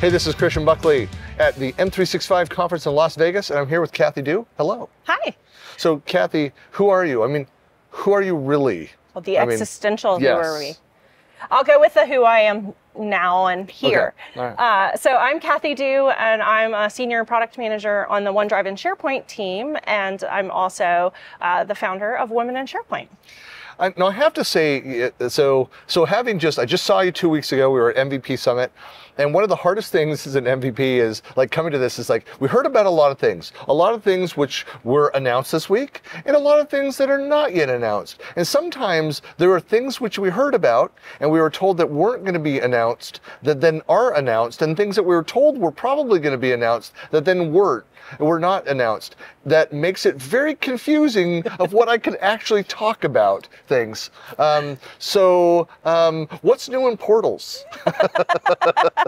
Hey, this is Christian Buckley at the M365 conference in Las Vegas, and I'm here with Cathy Dew. Hello. Hi. So, Cathy, who are you? I mean, who are you really? Well, the I mean, existential yes. who are we? I'll go with the who I am now and here. Okay. Right. Uh, so I'm Cathy Dew, and I'm a senior product manager on the OneDrive and SharePoint team, and I'm also uh, the founder of Women in SharePoint. I, now I have to say, so so having just I just saw you two weeks ago. We were at MVP Summit, and one of the hardest things as an MVP is like coming to this is like we heard about a lot of things, a lot of things which were announced this week, and a lot of things that are not yet announced. And sometimes there are things which we heard about and we were told that weren't going to be announced that then are announced, and things that we were told were probably going to be announced that then weren't were not announced. That makes it very confusing of what I could actually talk about things. Um, so, um, what's new in portals?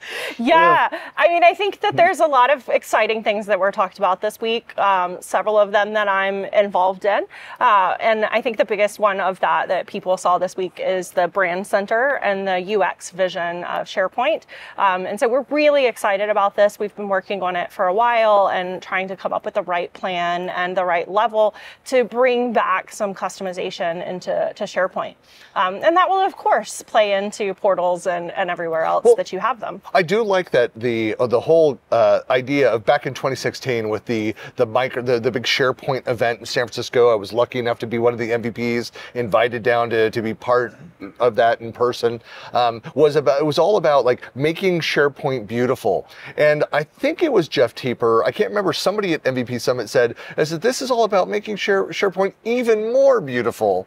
Yeah, I mean, I think that there's a lot of exciting things that were talked about this week. Um, several of them that I'm involved in, uh, and I think the biggest one of that that people saw this week is the brand center and the UX vision of SharePoint. Um, and so we're really excited about this. We've been working on it for a while and trying to come up with the right plan and the right level to bring back some customization into to SharePoint. Um, and that will, of course, play into portals and, and everywhere else Well, that you have them. I do like that the uh, the whole uh, idea of back in 2016 with the the micro the, the big SharePoint event in San Francisco. I was lucky enough to be one of the MVPs invited down to, to be part of that in person. Um, was about it was all about like making SharePoint beautiful. And I think it was Jeff Teper. I can't remember. Somebody at MVP Summit said is that this is all about making Share, SharePoint even more beautiful.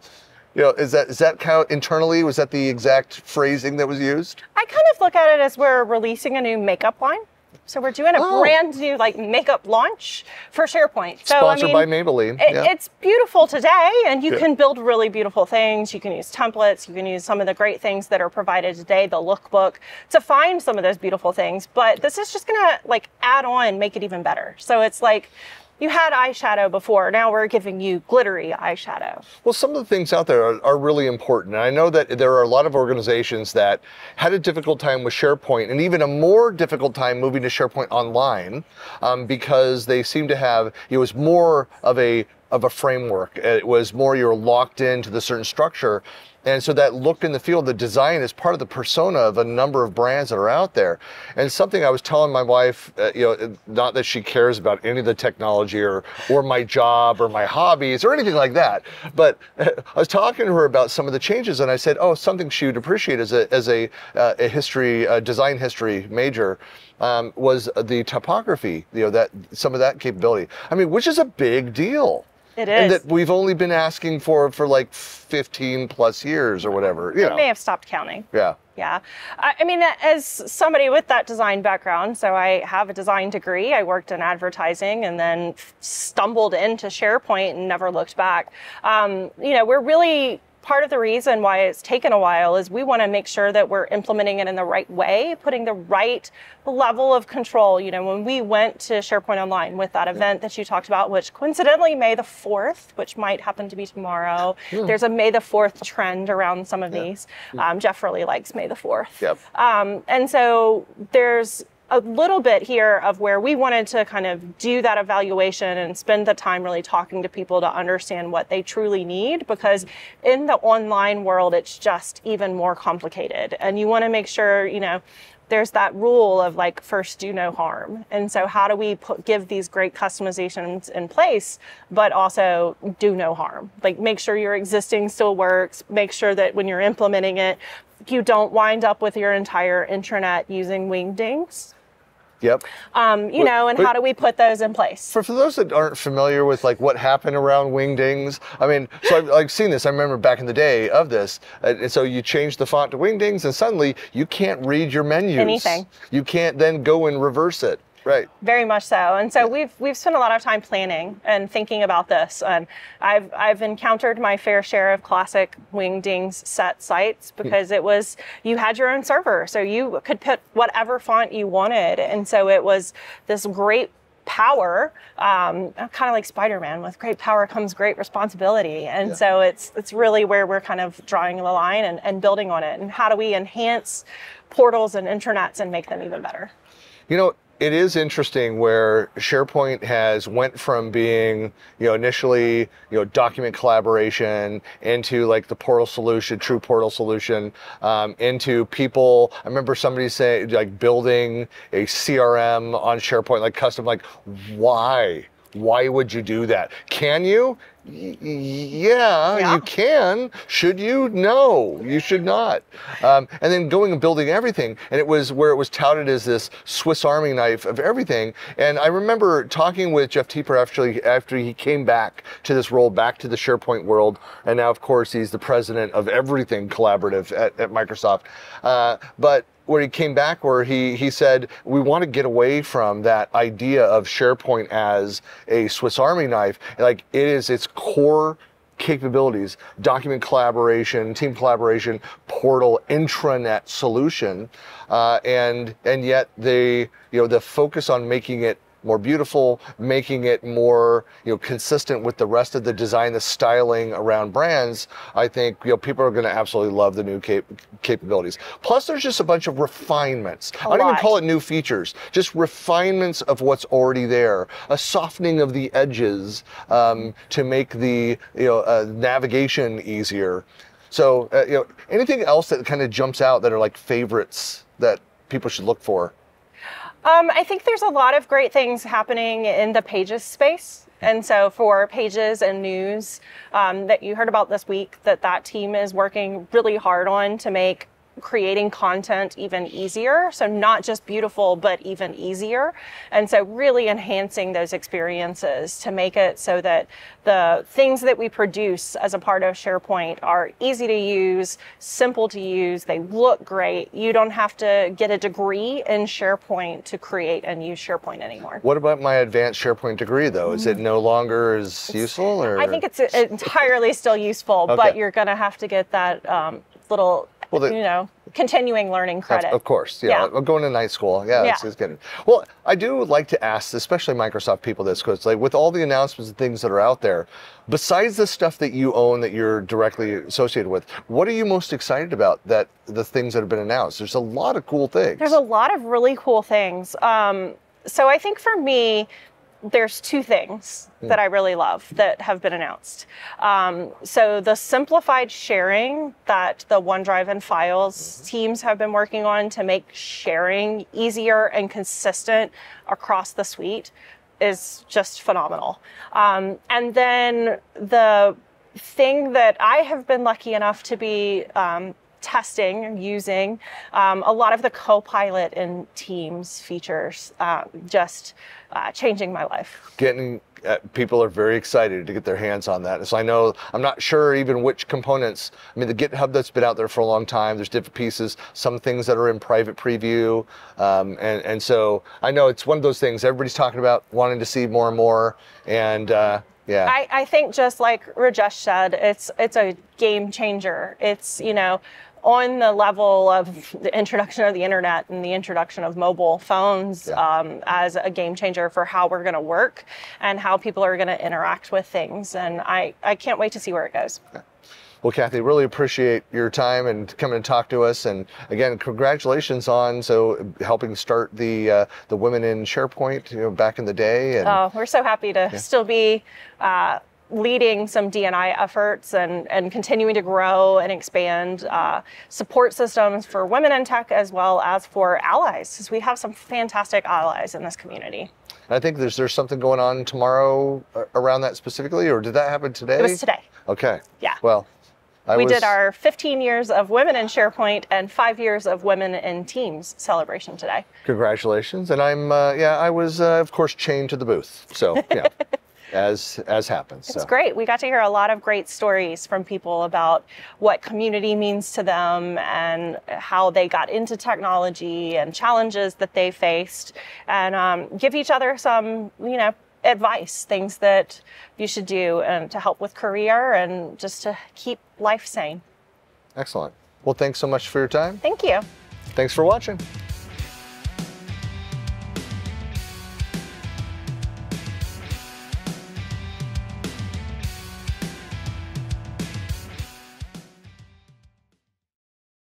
You know, is that is that count internally? Was that the exact phrasing that was used? I kind of look at it as we're releasing a new makeup line. So we're doing a Oh. brand new like makeup launch for SharePoint. So Sponsored I by mean, Maybelline. it- yeah. It's beautiful today, and you Yeah. can build really beautiful things. You can use templates. You can use some of the great things that are provided today, the lookbook, to find some of those beautiful things. But this is just gonna like add on, make it even better. So it's like you had eyeshadow before. Now we're giving you glittery eyeshadow. Well, some of the things out there are, are really important. And I know that there are a lot of organizations that had a difficult time with SharePoint and even a more difficult time moving to SharePoint online um, because they seem to have, it was more of a of a framework. It was more you're locked into the certain structure. And so that look in the feel, the design is part of the persona of a number of brands that are out there. And something I was telling my wife, uh, you know, not that she cares about any of the technology or or my job or my hobbies or anything like that, but I was talking to her about some of the changes, and I said, oh, something she would appreciate as a as a, uh, a history, design history major. Um, was the topography, you know, that some of that capability. I mean, which is a big deal. It And that we've only been asking for for like 15 plus years or whatever. You know. may have stopped counting. Yeah. Yeah. I, I mean, as somebody with that design background, so I have a design degree. I worked in advertising and then stumbled into SharePoint and never looked back. Um, you know, we're really part of the reason why it's taken a while is we want to make sure that we're implementing it in the right way, putting the right level of control. You know, when we went to SharePoint Online with that event that you talked about, which coincidentally May the 4th, which might happen to be tomorrow, there's a May the 4th trend around some of these. Um, Jeff really likes May the 4th. Yep. Um, and so there's a little bit here of where we wanted to kind of do that evaluation and spend the time really talking to people to understand what they truly need because in the online world it's just even more complicated. And you want to make sure you know there's that rule of like first do no harm. And so how do we put, give these great customizations in place but also do no harm? Like make sure your existing still works make sure that when you're implementing it you don't wind up with your entire intranet using wingdings Yep. um, you But- know and but- how do we put those in place For, for those that aren't familiar with like what happened around wingdings, I mean, so I've, I've seen this. I remember back in the day of this. Uh, and so you change the font to wingdings, and suddenly you can't read your menus. Anything. You can't then go and reverse it. Right. Very much so. And so we've we've spent a lot of time planning and thinking about this. And I've I've encountered my fair share of classic Wingdings set sites because it was you had your own server, so you could put whatever font you wanted. And so it was this great power, um, kind of like Spider-Man. With great power comes great responsibility, and yeah. so it's it's really where we're kind of drawing the line and, and building on it. And how do we enhance portals and intranets and make them even better? You know, it is interesting where SharePoint has went from being, you know, initially, you know, document collaboration into like the portal solution, true portal solution, um, into people. I remember somebody saying like building a CRM on SharePoint, like custom, like why? Why would you do that? Can you? Yeah, yeah, you can. Should you? No, you should not. Um, and then going and building everything, and it was where it was touted as this Swiss Army knife of everything. And I remember talking with Jeff Teper actually after he came back to this role, back to the SharePoint world, and now of course he's the president of everything collaborative at, at Microsoft. Uh, but where he came back where he, he said we want to get away from that idea of SharePoint as a Swiss Army knife. Like it is its core capabilities, document collaboration, team collaboration, portal, intranet solution, uh, and and yet the you know the focus on making it more beautiful, making it more you know consistent with the rest of the design, the styling around brands. I think you know people are going to absolutely love the new cap- capabilities. Plus, there's just a bunch of refinements. I don't lot. even call it new features, just refinements of what's already there. A softening of the edges um, to make the you know uh, navigation easier. So uh, you know anything else that kind of jumps out that are like favorites that people should look for. Um, I think there's a lot of great things happening in the pages space. And so for pages and news um, that you heard about this week, that that team is working really hard on to make creating content even easier. So not just beautiful, but even easier. And so really enhancing those experiences to make it so that the things that we produce as a part of SharePoint are easy to use, simple to use, they look great. You don't have to get a degree in SharePoint to create and use SharePoint anymore. What about my advanced SharePoint degree though? Is it no longer as useful or? I think it's entirely still useful, okay. but you're gonna have to get that um, little well, the, you know, continuing learning credit. Of course, yeah. yeah. Going to night school, yeah, yeah. It's, it's good. Well, I do like to ask, especially Microsoft people, this because like with all the announcements and things that are out there, besides the stuff that you own that you're directly associated with, what are you most excited about? That the things that have been announced. There's a lot of cool things. There's a lot of really cool things. Um, so I think for me, there's two things that I really love that have been announced. Um, so the simplified sharing that the OneDrive and Files teams have been working on to make sharing easier and consistent across the suite is just phenomenal. Um, and then the thing that I have been lucky enough to be um, testing using um, a lot of the Copilot and Teams features, uh, just uh, changing my life. Getting uh, people are very excited to get their hands on that. So I know I'm not sure even which components. I mean, the GitHub that's been out there for a long time. There's different pieces. Some things that are in private preview, um, and and so I know it's one of those things everybody's talking about, wanting to see more and more, and. Uh, yeah. I, I think just like Rajesh said, it's it's a game changer. It's you know on the level of the introduction of the internet and the introduction of mobile phones yeah. um, as a game changer for how we're going to work and how people are going to interact with things. And I, I can't wait to see where it goes. Yeah. Well, Cathy, really appreciate your time and coming and talk to us. And again, congratulations on so helping start the uh, the Women in SharePoint you know, back in the day. And, oh, we're so happy to yeah. still be. Uh, leading some DNI efforts and, and continuing to grow and expand uh, support systems for women in tech as well as for allies, because we have some fantastic allies in this community. I think there's there's something going on tomorrow uh, around that specifically, or did that happen today? It was today. Okay. Yeah. Well, I we was... did our 15 years of women in SharePoint and five years of women in Teams celebration today. Congratulations! And I'm uh, yeah, I was uh, of course chained to the booth, so yeah. as as happens. It's so. great. We got to hear a lot of great stories from people about what community means to them and how they got into technology and challenges that they faced, and um, give each other some, you know, advice, things that you should do and to help with career and just to keep life sane. Excellent. Well, thanks so much for your time. Thank you. Thanks for watching.